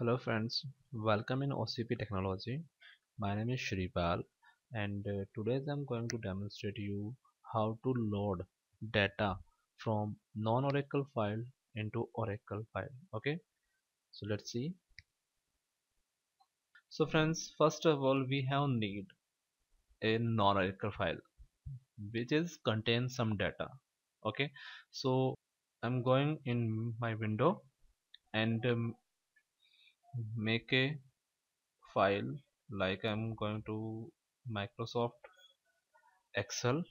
Hello friends, welcome in OCP technology. My name is Shripal and uh, today I'm going to demonstrate you how to load data from non-Oracle file into Oracle file. Okay, so let's see. So friends, first of all we have need a non-Oracle file which is contains some data. Okay, so I'm going in my window and um, make a file like I'm going to Microsoft Excel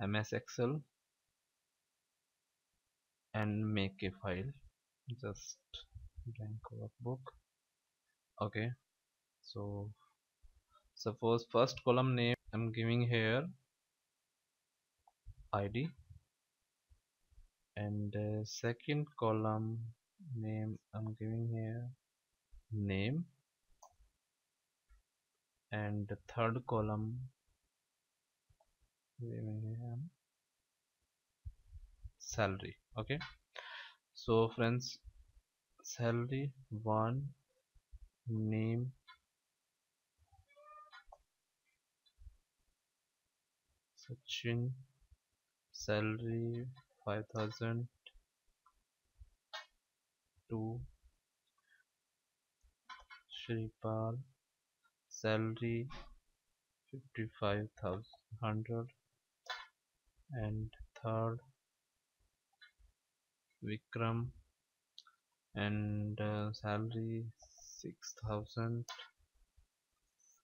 MS Excel and make a file. Just blank workbook. Okay. So suppose first column name I'm giving here ID and uh, second column name I'm giving here name and the third column. Salary okay? So friends salary one name Sachin salary 5000 to Shripal salary 55,000 and third Vikram and uh, salary 6000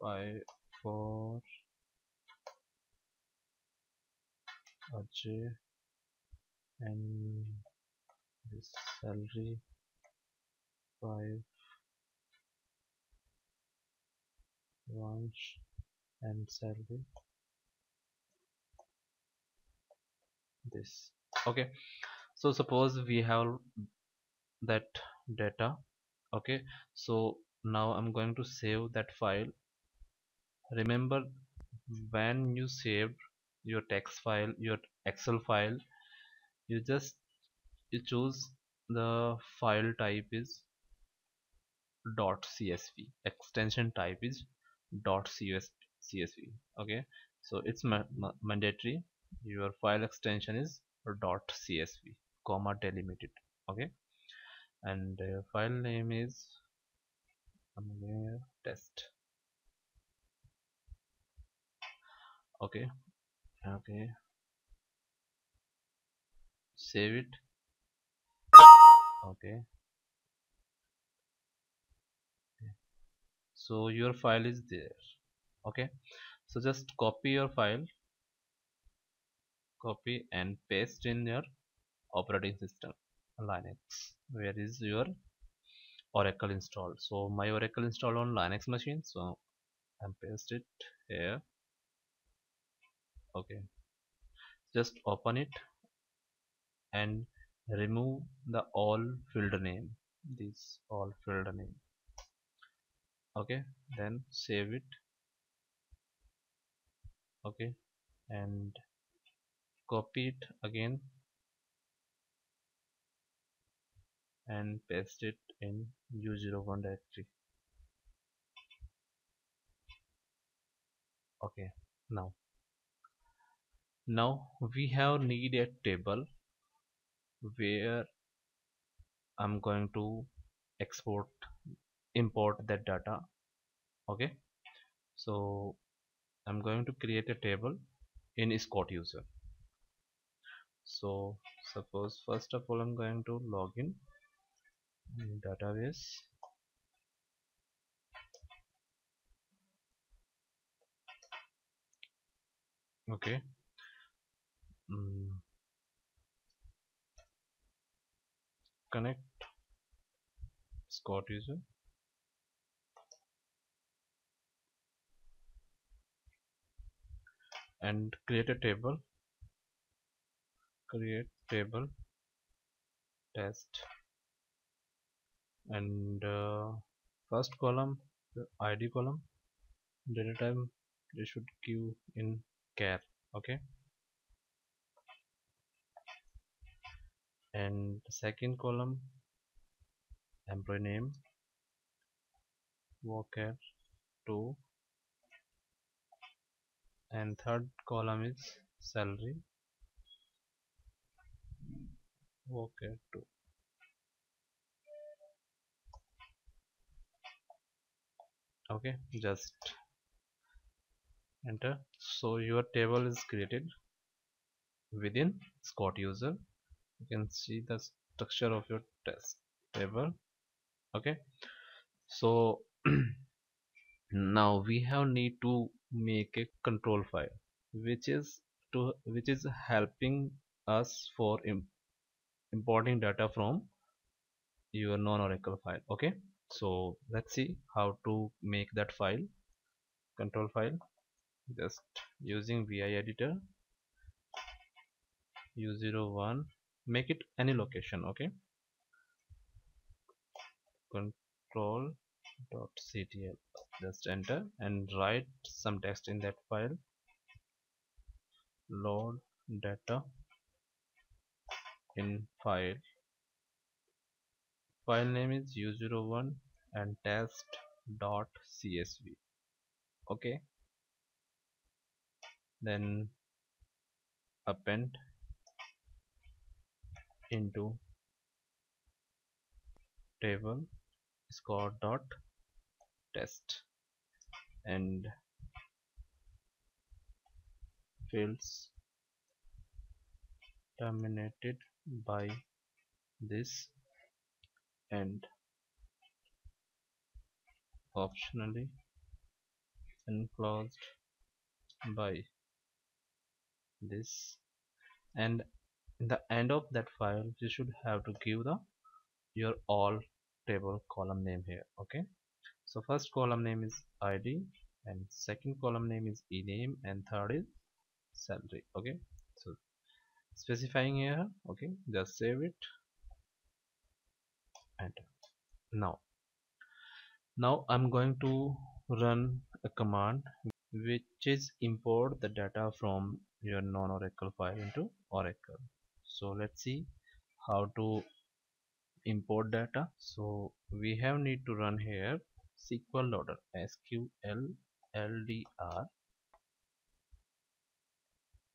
five for Ajay and this salary five launch and salary this. Okay. So suppose we have that data. Okay. So now I'm going to save that file. Remember when you save your text file your excel file you just you choose the file type is csv extension type is dot csv okay? So it's ma ma mandatory. Your file extension is dot csv comma delimited. Okay? And uh, file name is test. Okay? Okay? Save it. Okay so your file is there. Okay? So just copy your file. Copy and paste in your operating system linux. Where is your oracle installed? So my oracle installed on linux machine. So i'm paste it here. Okay. Just open it and remove the all field name. This all field name okay then save it. Okay and copy it again. And paste it in u01 directory. Okay now. Now we have need a table where I'm going to export import that data okay? So I'm going to create a table in Scott user. So suppose first of all I'm going to log in database. Okay. Mm. connect Scott user and create a table. Create table test. And uh, first column the id column. Data type they should give in care okay? And second column employee name. Worker 2 and third column is salary. Okay 2 okay just enter. So your table is created within Scott user. You can see the structure of your test table. Okay. So now we have need to make a control file which is to which is helping us for Im importing data from your non-oracle file okay? So let's see how to make that file control file. Just using vi editor u01 make it any location okay? Control dot ctl just enter and write some text in that file. Load data in file. File name is u01 and test.csv okay. Then append into table Scott dot test and fields terminated by this and optionally enclosed by this and in the end of that file you should have to give the your all table column name here okay so first column name is id and second column name is ename and third is salary. Okay? So specifying here okay? Just save it. Enter now now I'm going to run a command which is import the data from your non-oracle file into oracle. So let's see how to import data. So we have need to run here SQL loader SQL LDR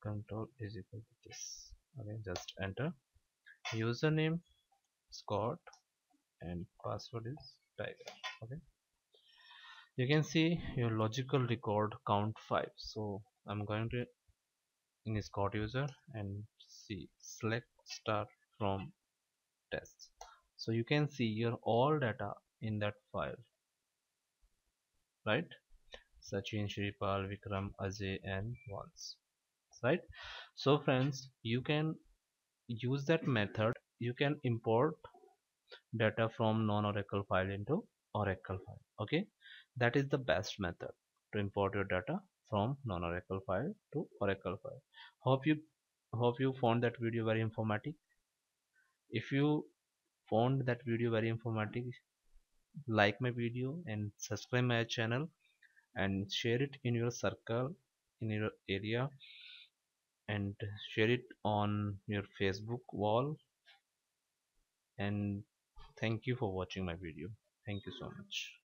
control is equal to this. Okay just enter. Username Scott and password is tiger. Okay. You can see your logical record count 5 so I'm going to in Scott user and see select star from tests so you can see your all data in that file right? Sachin Shripal Vikram Ajay and once right? So friends you can use that method. You can import data from non-oracle file into oracle file okay? That is the best method to import your data from non-oracle file to oracle file. Hope you hope you found that video very informative if you found that video very informative like my video and subscribe my channel and share it in your circle in your area and share it on your facebook wall. And thank you for watching my video. Thank you so much